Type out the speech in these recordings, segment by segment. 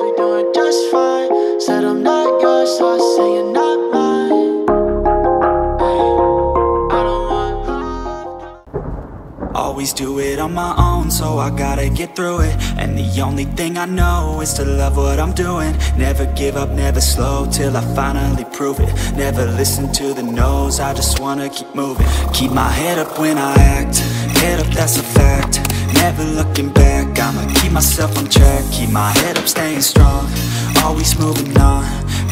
we doing just fine. Said I'm not yours, so I say you're not mine. Ay, I don't want. Always do it on my own, so I gotta get through it And the only thing I know is to love what I'm doing Never give up, never slow, till I finally prove it Never listen to the no's, I just wanna keep moving Keep my head up when I act, head up that's a fact Never looking back, I'ma keep myself on track Keep my head up, staying strong, always moving on.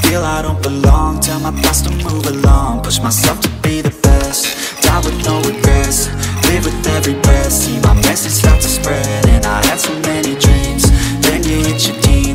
Feel I don't belong, tell my thoughts to move along. Push myself to be the best, die with no regrets. Live with every breath, see my message start to spread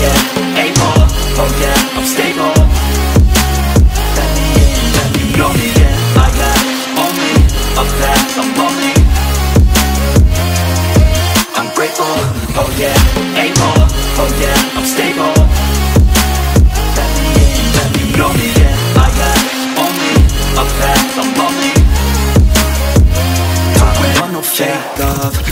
yeah,